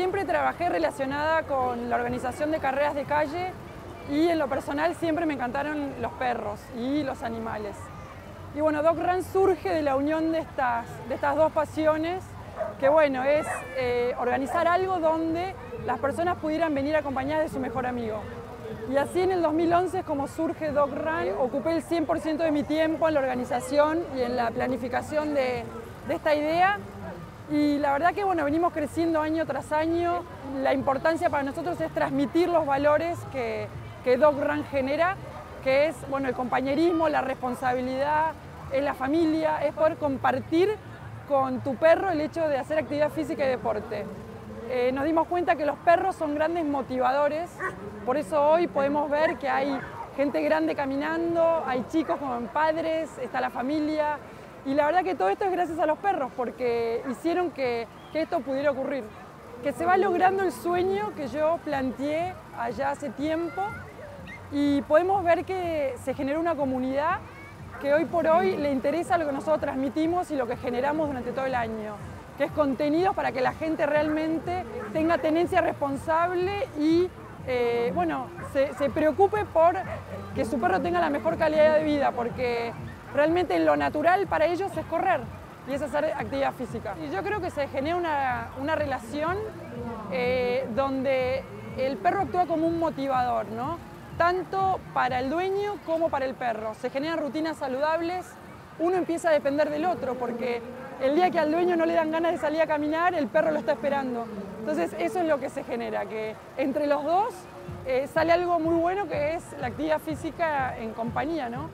siempre trabajé relacionada con la organización de carreras de calle y en lo personal siempre me encantaron los perros y los animales. Y bueno, Dog Run surge de la unión de estas, de estas dos pasiones, que bueno, es eh, organizar algo donde las personas pudieran venir acompañadas de su mejor amigo. Y así en el 2011 es como surge Dog Run. Ocupé el 100% de mi tiempo en la organización y en la planificación de, de esta idea y la verdad que bueno, venimos creciendo año tras año. La importancia para nosotros es transmitir los valores que, que Dog Run genera, que es bueno, el compañerismo, la responsabilidad, es la familia, es poder compartir con tu perro el hecho de hacer actividad física y deporte. Eh, nos dimos cuenta que los perros son grandes motivadores, por eso hoy podemos ver que hay gente grande caminando, hay chicos con padres, está la familia, y la verdad que todo esto es gracias a los perros, porque hicieron que, esto pudiera ocurrir. Que se va logrando el sueño que yo planteé allá hace tiempo y podemos ver que se generó una comunidad que hoy por hoy le interesa lo que nosotros transmitimos y lo que generamos durante todo el año, que es contenido para que la gente realmente tenga tenencia responsable y eh, bueno, se, se preocupe por que su perro tenga la mejor calidad de vida, porque realmente lo natural para ellos es correr y es hacer actividad física. Y yo creo que se genera una, relación eh, donde el perro actúa como un motivador, ¿no? tanto para el dueño como para el perro. Se generan rutinas saludables, uno empieza a depender del otro, porque el día que al dueño no le dan ganas de salir a caminar, el perro lo está esperando. Entonces eso es lo que se genera, que entre los dos eh, sale algo muy bueno que es la actividad física en compañía. ¿no?